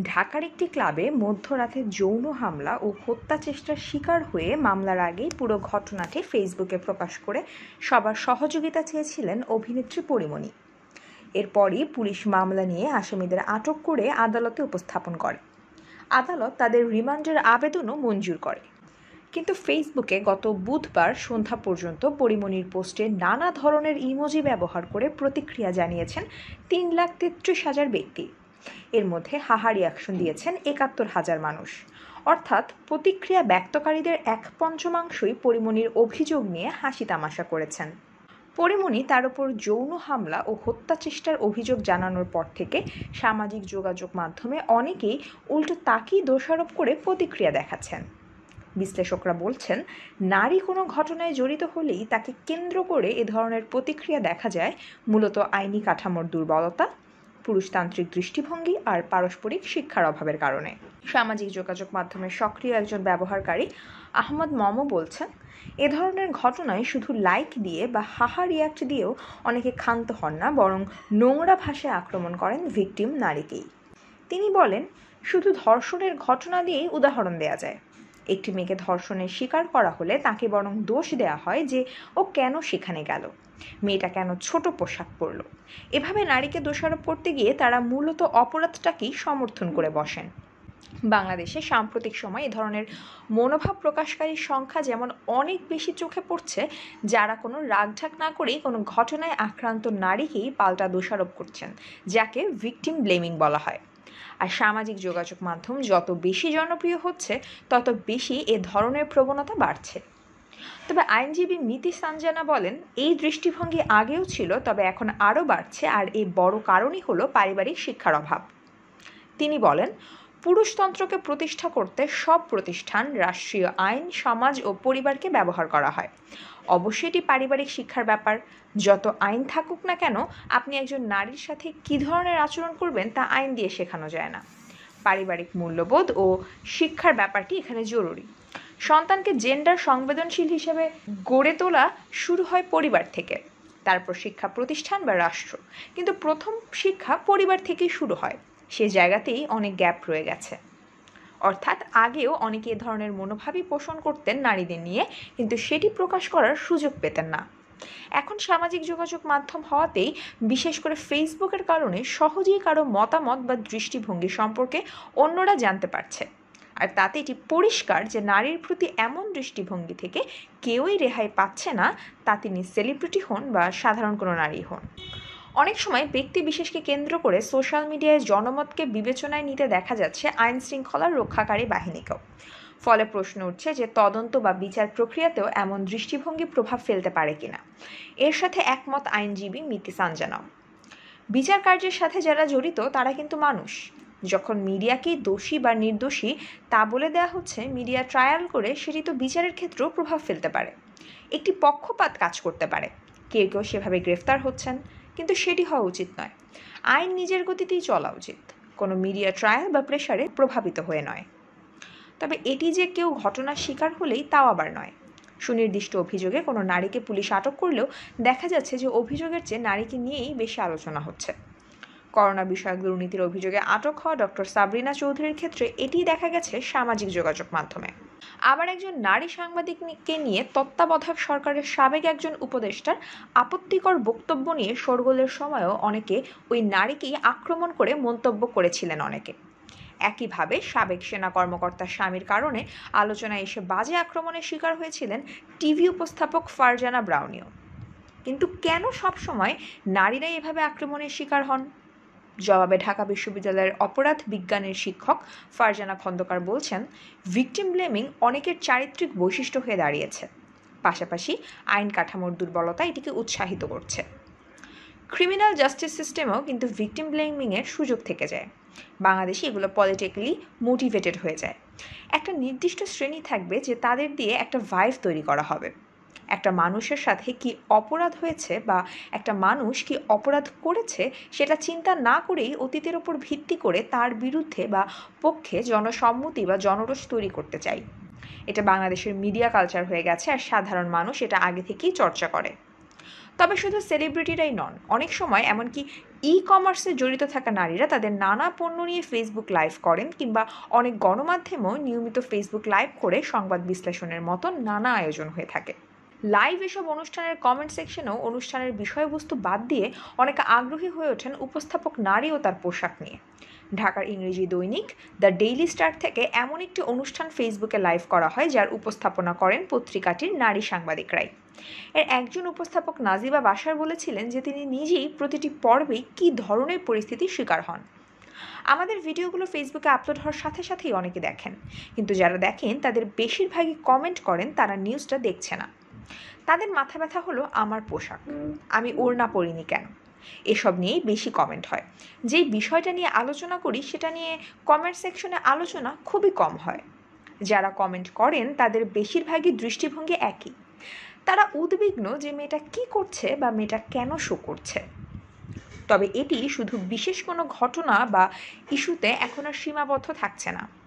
ঢাকার একটি ক্লাবে মধ্যরাতে যৌন হামলা ও হত্যা চেষ্টার শিকার হয়ে মামলার আগেই পুরো ঘটনাটি ফেসবুকে প্রকাশ করে সবার সহযোগিতা চেয়েছিলেন অভিনেত্রী পরিমণি। এরপরই পুলিশ মামলা নিয়ে আসামিদের আটক করে আদালতে উপস্থাপন করে। আদালত তাদের রিমান্ডের আবেদনও মঞ্জুর করে। কিন্তু ফেসবুকে গত বুধবার সন্ধ্যা পর্যন্ত পরিমণির পোস্টে নানা ধরনের ইমোজি ব্যবহার করে প্রতিক্রিয়া জানিয়েছেন তিন লাখ তেত্রিশ হাজার ব্যক্তি। এর মধ্যে হাহা রিয়াকশন দিয়েছেন একাত্তর হাজার মানুষ। অর্থাৎ প্রতিক্রিয়া ব্যক্তকারীদের এক পঞ্চমাংশই পরিমণির অভিযোগ নিয়ে হাসি তামাশা করেছেন। পরিমণি তার উপর যৌন হামলা ও হত্যা চেষ্টার অভিযোগ জানানোর পর থেকে সামাজিক যোগাযোগ মাধ্যমে অনেকেই উল্টো তাকেই দোষারোপ করে প্রতিক্রিয়া দেখাচ্ছেন। বিশ্লেষকরা বলছেন, নারী কোনো ঘটনায় জড়িত হলেই তাকে কেন্দ্র করে এ ধরনের প্রতিক্রিয়া দেখা যায়, মূলত আইনি কাঠামোর দুর্বলতা পুরুষতান্ত্রিক দৃষ্টিভঙ্গি আর পারস্পরিক শিক্ষার অভাবের কারণে। সামাজিক যোগাযোগ মাধ্যমের সক্রিয় একজন ব্যবহারকারী আহমদ মমো বলছেন, এ ধরনের ঘটনায় শুধু লাইক দিয়ে বা হাহা রিয়াক্ট দিয়েও অনেকে ক্ষান্ত হন না, বরং নোংরা ভাষায় আক্রমণ করেন ভিকটিম নারীকেই। তিনি বলেন, শুধু ধর্ষণের ঘটনা দিয়েই উদাহরণ দেয়া যায়। একটি মেয়েকে ধর্ষণের শিকার করা হলে তাকে বরং দোষ দেয়া হয় যে ও কেন সেখানে গেল। মেয়েটা কেন ছোট পোশাক পরল? এভাবে নারীকে দোষারোপ করতে গিয়ে তারা মূলত অপরাধটাকেই সমর্থন করে বসেন। বাংলাদেশে সাম্প্রতিক সময় এ ধরনের মনোভাব প্রকাশকারীর সংখ্যা যেমন অনেক বেশি চোখে পড়ছে, যারা কোনো রাগঢাক না করেই কোনো ঘটনায় আক্রান্ত নারীকেই পাল্টা দোষারোপ করছেন, যাকে ভিকটিম ব্লেমিং বলা হয়। আর সামাজিক যোগাযোগ মাধ্যম যত বেশি জনপ্রিয় হচ্ছে, তত বেশি এ ধরনের প্রবণতা বাড়ছে। তবে আইনজীবী মিতি সানজানা বলেন, এই দৃষ্টিভঙ্গি আগেও ছিল, তবে এখন আরও বাড়ছে, আর এই বড় কারণই হলো পারিবারিক শিক্ষার অভাব। তিনি বলেন পুরুষতন্ত্রকে প্রতিষ্ঠা করতে সব প্রতিষ্ঠান, রাষ্ট্রীয় আইন, সমাজ ও পরিবারকে ব্যবহার করা হয়। অবশ্যই এটি পারিবারিক শিক্ষার ব্যাপার। যত আইন থাকুক না কেন, আপনি একজন নারীর সাথে কী ধরনের আচরণ করবেন তা আইন দিয়ে শেখানো যায় না। পারিবারিক মূল্যবোধ ও শিক্ষার ব্যাপারটি এখানে জরুরি। সন্তানকে জেন্ডার সংবেদনশীল হিসেবে গড়ে তোলা শুরু হয় পরিবার থেকে, তারপর শিক্ষা প্রতিষ্ঠান বা রাষ্ট্র। কিন্তু প্রথম শিক্ষা পরিবার থেকেই শুরু হয়। সে জায়গাতেই অনেক গ্যাপ রয়ে গেছে। অর্থাৎ আগেও অনেকে এ ধরনের মনোভাবই পোষণ করতেন নারীদের নিয়ে, কিন্তু সেটি প্রকাশ করার সুযোগ পেতেন না। এখন সামাজিক যোগাযোগ মাধ্যম হওয়াতেই, বিশেষ করে ফেসবুকের কারণে সহজেই কারও মতামত বা দৃষ্টিভঙ্গি সম্পর্কে অন্যরা জানতে পারছে। আর তাতে এটি পরিষ্কার যে নারীর প্রতি এমন দৃষ্টিভঙ্গি থেকে কেউই রেহাই পাচ্ছে না তা তিনি সেলিব্রিটি হন বা সাধারণ কোনো নারী হন। অনেক সময় ব্যক্তি বিশেষকে কেন্দ্র করে সোশ্যাল মিডিয়ায় জনমতকে বিবেচনায় নিতে দেখা যাচ্ছে আইন শৃঙ্খলার রক্ষাকারী বাহিনীকেও। ফলে প্রশ্ন উঠছে যে তদন্ত বা বিচার প্রক্রিয়াতেও এমন দৃষ্টিভঙ্গি প্রভাব ফেলতে পারে কিনা। এর সাথে একমত আইনজীবী মিতি সানজানাও বিচার কার্যের সাথে যারা জড়িত, তারা কিন্তু মানুষ। যখন মিডিয়াকেই দোষী বা নির্দোষী তা বলে দেওয়া হচ্ছে, মিডিয়া ট্রায়াল করে সেটি তো বিচারের ক্ষেত্রেও প্রভাব ফেলতে পারে। একটি পক্ষপাত কাজ করতে পারে। কেউ কেউ সেভাবে গ্রেফতার হচ্ছেন। কিন্তু সেটি হওয়া উচিত নয়। আইন নিজের গতিতেই চলা উচিত। কোনো মিডিয়া ট্রায়াল বা প্রেশারে প্রভাবিত হয়ে নয়। তবে এটি যে কেউ ঘটনার শিকার হলেই তাও আবার নয়। সুনির্দিষ্ট অভিযোগে কোনো নারীকে পুলিশ আটক করলেও দেখা যাচ্ছে যে অভিযোগের চেয়ে নারীকে নিয়েই বেশি আলোচনা হচ্ছে। করোনা বিষয়ক দুর্নীতির অভিযোগে আটক হওয়া ডক্টর সাবরিনা চৌধুরীর ক্ষেত্রে এটি দেখা গেছে সামাজিক যোগাযোগ মাধ্যমে। আবার একজন নারী সাংবাদিককে নিয়ে তত্ত্বাবধায়ক সরকারের সাবেক একজন উপদেষ্টার আপত্তিকর বক্তব্য নিয়ে শোরগোলের সময়ও অনেকে ওই নারীকেই আক্রমণ করে মন্তব্য করেছিলেন অনেকে। একইভাবে সাবেক সেনা কর্মকর্তার স্বামীর কারণে আলোচনায় এসে বাজে আক্রমণের শিকার হয়েছিলেন টিভি উপস্থাপক ফারজানা ব্রাউনিও। কিন্তু কেন সবসময় নারীরাই এভাবে আক্রমণের শিকার হন? জবাবে ঢাকা বিশ্ববিদ্যালয়ের অপরাধ বিজ্ঞানের শিক্ষক ফারজানা খন্দকার বলছেন, ভিকটিম ব্লেমিং অনেকের চারিত্রিক বৈশিষ্ট্য হয়ে দাঁড়িয়েছে। পাশাপাশি আইন কাঠামোর দুর্বলতা এটিকে উৎসাহিত করছে। ক্রিমিনাল জাস্টিস সিস্টেমেও কিন্তু ভিকটিম ব্লেমিংয়ের সুযোগ থেকে যায়। বাংলাদেশে এগুলো পলিটিক্যালি মোটিভেটেড হয়ে যায়। একটা নির্দিষ্ট শ্রেণি থাকবে যে তাদের দিয়ে একটা ভাইভ তৈরি করা হবে। একটা মানুষের সাথে কি অপরাধ হয়েছে বা একটা মানুষ কি অপরাধ করেছে সেটা চিন্তা না করেই অতীতের ওপর ভিত্তি করে তার বিরুদ্ধে বা পক্ষে জনসম্মতি বা জনরোষ তৈরি করতে চাই। এটা বাংলাদেশের মিডিয়া কালচার হয়ে গেছে আর সাধারণ মানুষ এটা আগে থেকেই চর্চা করে। তবে শুধু সেলিব্রিটিরাই নন, অনেক সময় এমনকি ই কমার্সে জড়িত থাকা নারীরা তাদের নানা পণ্য নিয়ে ফেসবুক লাইভ করেন কিংবা অনেক গণমাধ্যমেও নিয়মিত ফেসবুক লাইভ করে সংবাদ বিশ্লেষণের মতো নানা আয়োজন হয়ে থাকে। লাইভ এসব অনুষ্ঠানের কমেন্ট সেকশনেও অনুষ্ঠানের বিষয়বস্তু বাদ দিয়ে অনেকে আগ্রহী হয়ে ওঠেন উপস্থাপক নারী ও তার পোশাক নিয়ে। ঢাকার ইংরেজি দৈনিক দ্য ডেইলি স্টার থেকে এমন একটি অনুষ্ঠান ফেসবুকে লাইভ করা হয় যার উপস্থাপনা করেন পত্রিকাটির নারী সাংবাদিকরাই। এর একজন উপস্থাপক নাজিবা বাসার বলেছিলেন যে তিনি নিজেই প্রতিটি পর্বেই কী ধরনের পরিস্থিতির শিকার হন। আমাদের ভিডিওগুলো ফেসবুকে আপলোড হওয়ার সাথে সাথেই অনেকে দেখেন। কিন্তু যারা দেখেন, তাদের বেশিরভাগই কমেন্ট করেন, তারা নিউজটা দেখছে না। তাদের মাথা ব্যথা হলো আমার পোশাক। আমি ওড়না পরিনি কেন? এসব নিয়েই বেশি কমেন্ট হয়। যেই বিষয়টা নিয়ে আলোচনা করি, সেটা নিয়ে কমেন্ট সেকশনে আলোচনা খুবই কম হয়। যারা কমেন্ট করেন, তাদের বেশিরভাগই দৃষ্টিভঙ্গি একই। তারা উদ্বিগ্ন যে মেয়েটা কি করছে বা মেয়েটা কেন শো করছে। তবে এটি শুধু বিশেষ কোনো ঘটনা বা ইস্যুতে এখন আর সীমাবদ্ধ থাকছে না।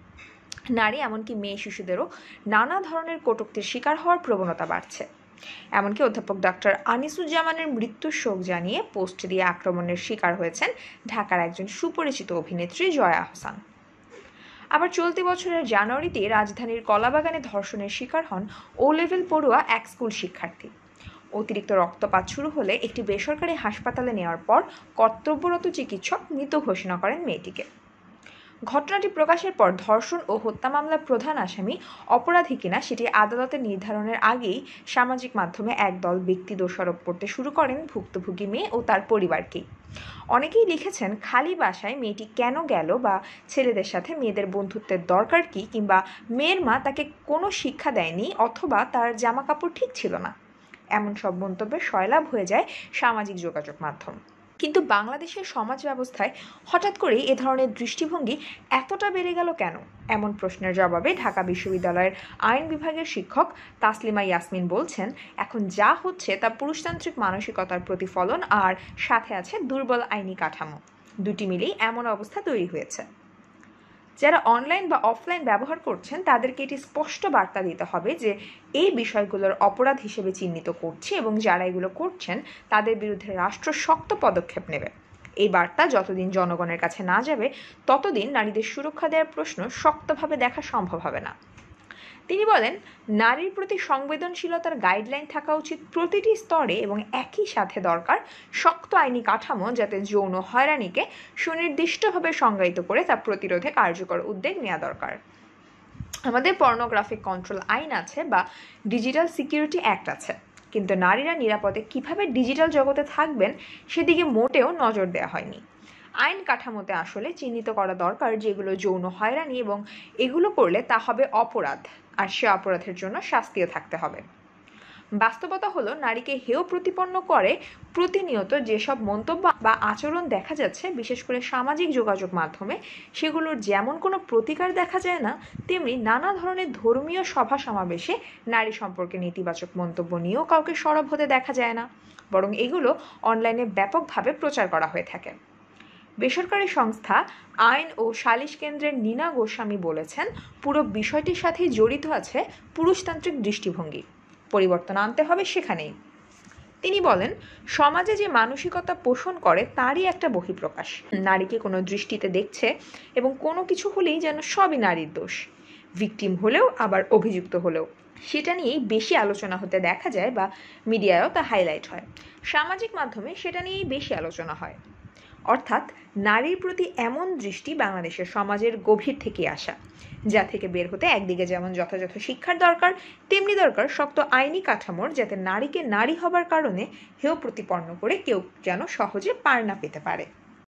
নারী এমনকি মেয়ে শিশুদেরও নানা ধরনের কটুক্তির শিকার হওয়ার প্রবণতা বাড়ছে। এমনকি অধ্যাপক ডক্টর আনিসুজ্জামানের মৃত্যুর শোক জানিয়ে পোস্ট দিয়ে আক্রমণের শিকার হয়েছেন ঢাকার একজন সুপরিচিত অভিনেত্রী জয়া আহসান। আবার চলতি বছরের জানুয়ারিতে রাজধানীর কলাবাগানে ধর্ষণের শিকার হন ও লেভেল পড়ুয়া এক স্কুল শিক্ষার্থী। অতিরিক্ত রক্তপাত শুরু হলে একটি বেসরকারি হাসপাতালে নেওয়ার পর কর্তব্যরত চিকিৎসক মৃত ঘোষণা করেন মেয়েটিকে। ঘটনাটি প্রকাশের পর ধর্ষণ ও হত্যা মামলার প্রধান আসামি অপরাধী কিনা সেটি আদালতে নির্ধারণের আগেই সামাজিক মাধ্যমে একদল ব্যক্তি দোষারোপ করতে শুরু করেন ভুক্তভোগী মেয়ে ও তার পরিবারকে। অনেকেই লিখেছেন, খালি বাসায় মেয়েটি কেন গেল বা ছেলেদের সাথে মেয়েদের বন্ধুত্বের দরকার কি? কিংবা মেয়ের মা তাকে কোনো শিক্ষা দেয়নি অথবা তার জামা কাপড় ঠিক ছিল না। এমন সব মন্তব্যে সয়লাভ হয়ে যায় সামাজিক যোগাযোগ মাধ্যম। কিন্তু বাংলাদেশের সমাজ ব্যবস্থায় হঠাৎ করেই এ ধরনের দৃষ্টিভঙ্গি এতটা বেড়ে গেল কেন? এমন প্রশ্নের জবাবে ঢাকা বিশ্ববিদ্যালয়ের আইন বিভাগের শিক্ষক তাসলিমা ইয়াসমিন বলছেন, এখন যা হচ্ছে তা পুরুষতান্ত্রিক মানসিকতার প্রতিফলন আর সাথে আছে দুর্বল আইনি কাঠামো। দুটি মিলেই এমন অবস্থা তৈরি হয়েছে। যারা অনলাইন বা অফলাইন ব্যবহার করছেন, তাদেরকে এটি স্পষ্ট বার্তা দিতে হবে যে, এই বিষয়গুলোর অপরাধ হিসেবে চিহ্নিত করছি এবং যারা এগুলো করছেন, তাদের বিরুদ্ধে রাষ্ট্র শক্ত পদক্ষেপ নেবে। এই বার্তা যতদিন জনগণের কাছে না যাবে, ততদিন নারীদের সুরক্ষা দেওয়ার প্রশ্ন শক্তভাবে দেখা সম্ভব হবে না। তিনি বলেন, নারীর প্রতি সংবেদনশীলতার গাইডলাইন থাকা উচিত প্রতিটি স্তরে এবং একই সাথে দরকার শক্ত আইনি কাঠামো যাতে যৌন হয়রানিকে সুনির্দিষ্টভাবে সংজ্ঞায়িত করে তা প্রতিরোধে কার্যকর উদ্যোগ নেওয়া দরকার। আমাদের পর্নোগ্রাফিক কন্ট্রোল আইন আছে বা ডিজিটাল সিকিউরিটি অ্যাক্ট আছে। কিন্তু নারীরা নিরাপদে কীভাবে ডিজিটাল জগতে থাকবেন সেদিকে মোটেও নজর দেওয়া হয়নি। আইন কাঠামোতে আসলে চিহ্নিত করা দরকার যেগুলো যৌন হয়রানি এবং এগুলো করলে তা হবে অপরাধ। আর সে অপরাধের জন্য শাস্তিও থাকতে হবে। বাস্তবতা হলো, নারীকে হেয় প্রতিপন্ন করে প্রতিনিয়ত যেসব মন্তব্য বা আচরণ দেখা যাচ্ছে, বিশেষ করে সামাজিক যোগাযোগ মাধ্যমে, সেগুলোর যেমন কোনো প্রতিকার দেখা যায় না, তেমনি নানা ধরনের ধর্মীয় সভা সমাবেশে নারী সম্পর্কে নেতিবাচক মন্তব্য নিয়েও কাউকে সরব হতে দেখা যায় না। বরং এগুলো অনলাইনে ব্যাপকভাবে প্রচার করা হয়ে থাকে। বেসরকারি সংস্থা আইন ও সালিশ কেন্দ্রের নীনা গোস্বামী বলেছেন, পুরো বিষয়টির সাথে জড়িত আছে পুরুষতান্ত্রিক দৃষ্টিভঙ্গি। পরিবর্তন আনতে হবে সেখানেই। তিনি বলেন, সমাজে যে মানসিকতা পোষণ করে তারই একটা বহিঃপ্রকাশ। নারীকে কোনো দৃষ্টিতে দেখছে এবং কোনো কিছু হলেই যেন সবই নারীর দোষ। ভিকটিম হলেও, আবার অভিযুক্ত হলেও। সেটা নিয়েই বেশি আলোচনা হতে দেখা যায় বা মিডিয়ায়ও তা হাইলাইট হয়। সামাজিক মাধ্যমে সেটা নিয়েই বেশি আলোচনা হয়। অর্থাৎ নারীর প্রতি এমন দৃষ্টি বাংলাদেশের সমাজের গভীর থেকে আসা, যা থেকে বের হতে একদিকে যেমন যথাযথ শিক্ষার দরকার, তেমনি দরকার শক্ত আইনি কাঠামোর যাতে নারীকে নারী হবার কারণে হেয় প্রতিপন্ন করে কেউ যেন সহজে পার না পেতে পারে।